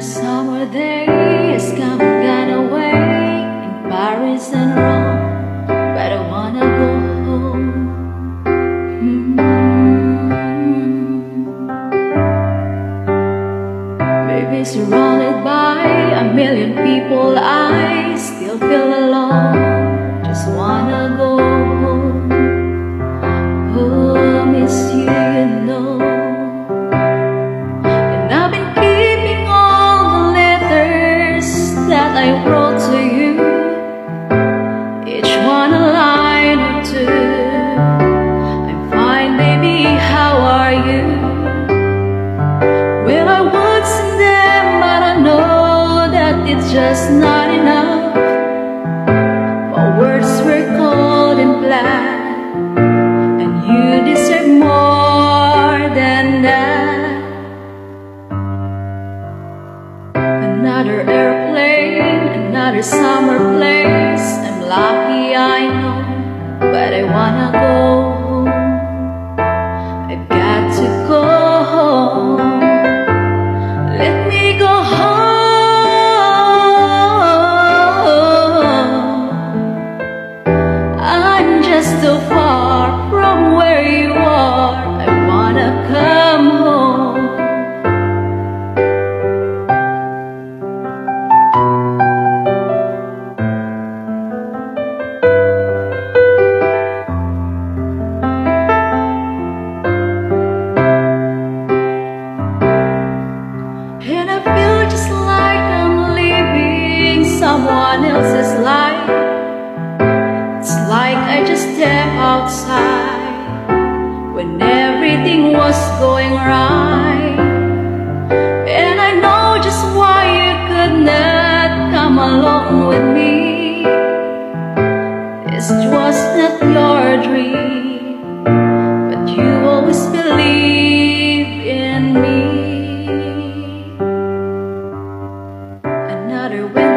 Summer, summer day has come gone away In Paris and Rome, but I wanna go home mm -hmm. Maybe surrounded by a million people I still feel it's just not enough. My words were cold and black, and you deserve more than that. Another airplane, another summer place. I'm lucky, I know, but I wanna go home. I've got to go home. someone else's life. It's like I just step outside When everything was going right. And I know just why you could not come along with me. It's was not your dream But you always believe in me. Another window